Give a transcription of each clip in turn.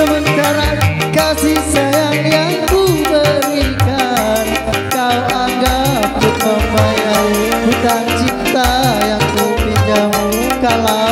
sementara kasih sayang yang ku berikan. Kau anggap untuk membayar hutang cinta yang ku pinjam. Kalau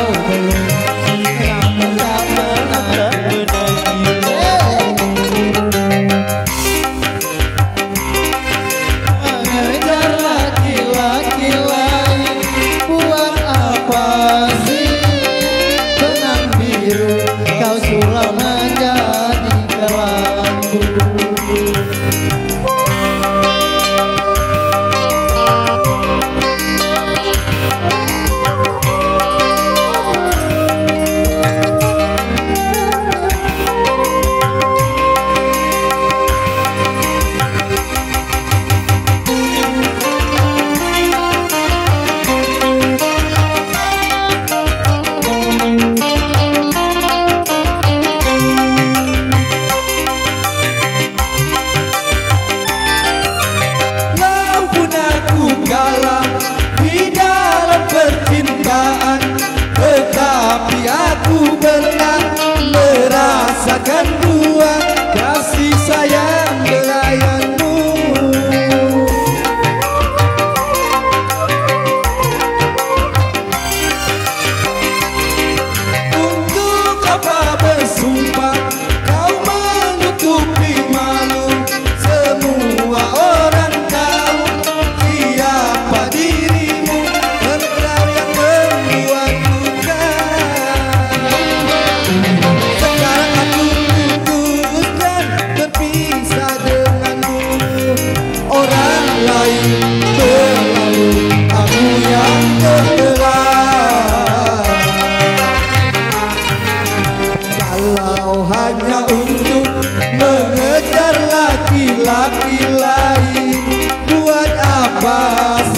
paz.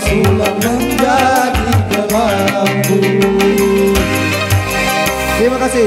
Sulam menjadi gelapku Terima kasih